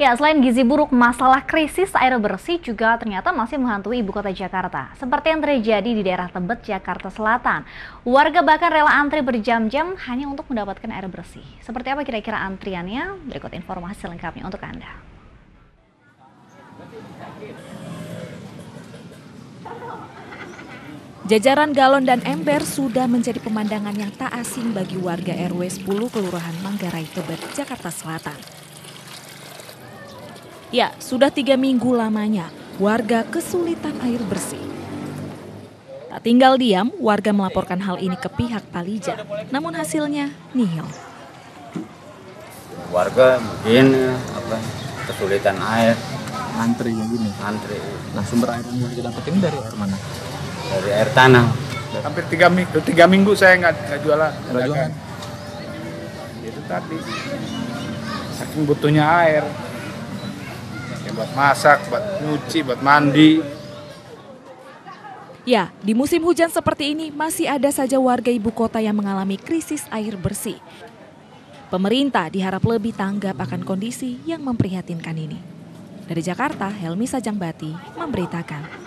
Ya, selain gizi buruk, masalah krisis air bersih juga ternyata masih menghantui ibu kota Jakarta. Seperti yang terjadi di daerah Tebet, Jakarta Selatan. Warga bahkan rela antri berjam-jam hanya untuk mendapatkan air bersih. Seperti apa kira-kira antriannya? Berikut informasi lengkapnya untuk Anda. Jajaran galon dan ember sudah menjadi pemandangan yang tak asing bagi warga RW 10 Kelurahan Manggarai Tebet, Jakarta Selatan. Ya, sudah tiga minggu lamanya warga kesulitan air bersih. Tak tinggal diam, warga melaporkan hal ini ke pihak Palija. Namun hasilnya nihil. Warga mungkin apa kesulitan air, antri yang gini. antri Nah sumber air yang didapetin dari air mana? dari air tanah. hampir tiga minggu tiga minggu saya nggak nggak jualan Nggak jualan? itu tadi saking butuhnya air buat masak buat nyuci buat mandi Ya, di musim hujan seperti ini masih ada saja warga ibu kota yang mengalami krisis air bersih. Pemerintah diharap lebih tanggap akan kondisi yang memprihatinkan ini. Dari Jakarta, Helmi Sajangbati memberitakan.